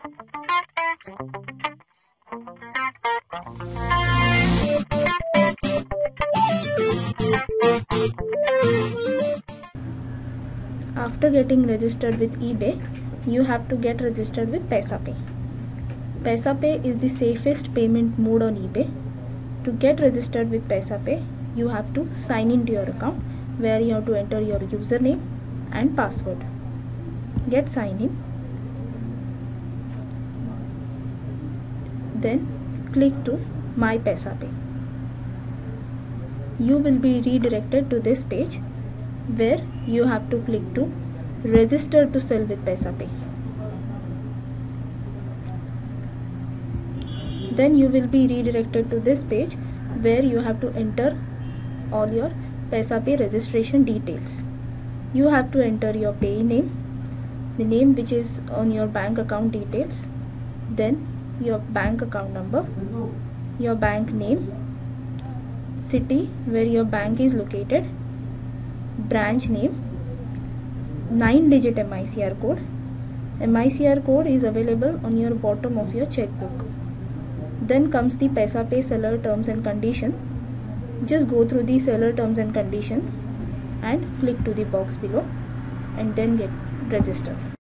after getting registered with ebay you have to get registered with paisapay. Paisapay is the safest payment mode on ebay. To get registered with paisapay you have to sign into your account where you have to enter your username and password. Get sign in then click to my paisapay you will be redirected to this page where you have to click to register to sell with paisapay then you will be redirected to this page where you have to enter all your paisapay registration details. You have to enter your pay name the name which is on your bank account details then your bank account number your bank name city where your bank is located branch name 9 digit MICR code. MICR code is available on your bottom of your checkbook. Then comes the paisapay seller terms and condition. Just go through the seller terms and condition and click to the box below and then get registered